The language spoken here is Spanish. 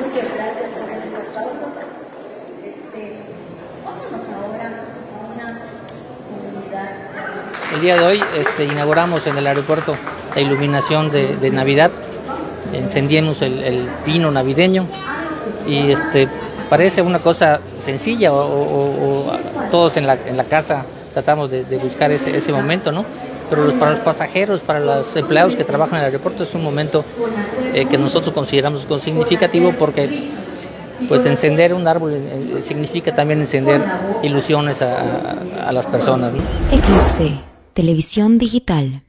Muchas gracias por esos aplausos. Este, vámonos ahora a una comunidad. El día de hoy este, inauguramos en el aeropuerto la iluminación de, de Navidad. Encendimos el, el pino navideño y este, parece una cosa sencilla o, o- o todos en la, en la casa tratamos de, buscar ese, ese momento, ¿no? Pero para los pasajeros, para los empleados que trabajan en el aeropuerto es un momento eh, que nosotros consideramos con significativo porque pues encender un árbol eh, significa también encender ilusiones a, a- a las personas, ¿no? Eclipse, televisión digital.